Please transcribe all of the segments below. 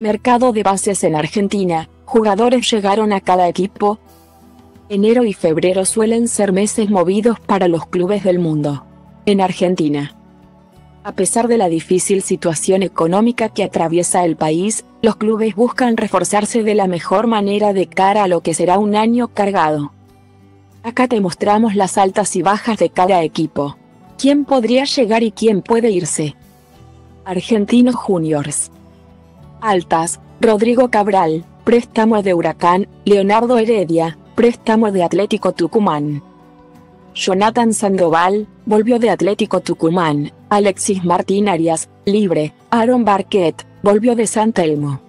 Mercado de bases en Argentina, jugadores llegaron a cada equipo. Enero y febrero suelen ser meses movidos para los clubes del mundo. En Argentina. A pesar de la difícil situación económica que atraviesa el país, los clubes buscan reforzarse de la mejor manera de cara a lo que será un año cargado. Acá te mostramos las altas y bajas de cada equipo. ¿Quién podría llegar y quién puede irse? Argentinos Juniors. Altas, Rodrigo Cabral, préstamo de Huracán, Leonardo Heredia, préstamo de Atlético Tucumán. Jonathan Sandoval, volvió de Atlético Tucumán, Alexis Martín Arias, libre, Aaron Barquet, volvió de San Telmo.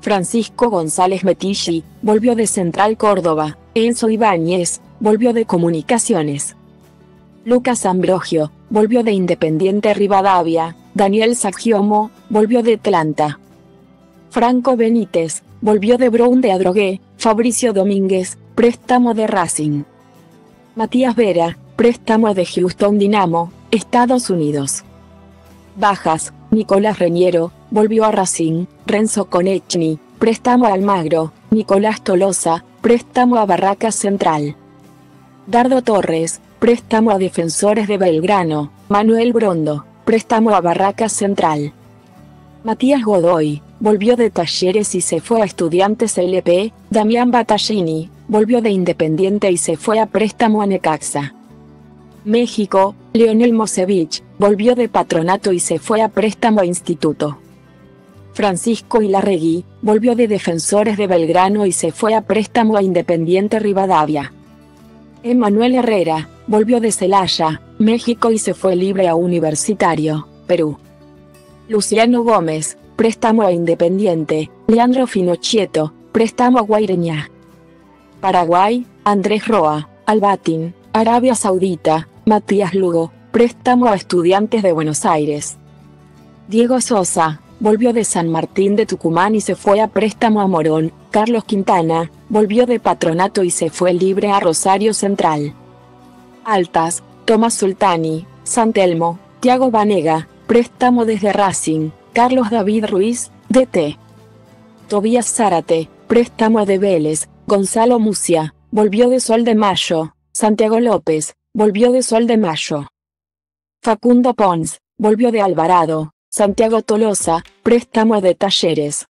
Francisco González Metilli, volvió de Central Córdoba, Enzo Ibáñez, volvió de Comunicaciones. Lucas Ambrogio, volvió de Independiente Rivadavia, Daniel Sagiomo, volvió de Atlanta. Franco Benítez, volvió de Brown de Adrogué, Fabricio Domínguez, préstamo de Racing. Matías Vera, préstamo de Houston Dynamo, Estados Unidos. Bajas, Nicolás Reñero, volvió a Racing, Renzo Conechny, préstamo a Almagro, Nicolás Tolosa, préstamo a Barracas Central. Dardo Torres, préstamo a Defensores de Belgrano, Manuel Brondo, préstamo a Barracas Central. Matías Godoy, volvió de Talleres y se fue a Estudiantes LP, Damián Battaglini, volvió de Independiente y se fue a préstamo a Necaxa. México, Leonel Mosevich, volvió de Patronato y se fue a préstamo a Instituto. Francisco Ilarregui, volvió de Defensores de Belgrano y se fue a préstamo a Independiente Rivadavia. Emanuel Herrera, volvió de Celaya, México y se fue libre a Universitario, Perú. Luciano Gómez, préstamo a Independiente, Leandro Finocchieto, préstamo a Guaireña. Paraguay, Andrés Roa, Albatín, Arabia Saudita, Matías Lugo, préstamo a Estudiantes de Buenos Aires. Diego Sosa, volvió de San Martín de Tucumán y se fue a préstamo a Morón, Carlos Quintana, volvió de Patronato y se fue libre a Rosario Central. Altas, Tomás Sultani, San Telmo, Tiago Vanega, préstamo desde Racing, Carlos David Ruiz, DT. Tobías Zárate, préstamo de Vélez, Gonzalo Mucia, volvió de Sol de Mayo, Santiago López, volvió de Sol de Mayo. Facundo Pons, volvió de Alvarado, Santiago Tolosa, préstamo de Talleres.